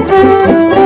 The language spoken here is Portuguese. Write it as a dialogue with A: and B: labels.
A: Música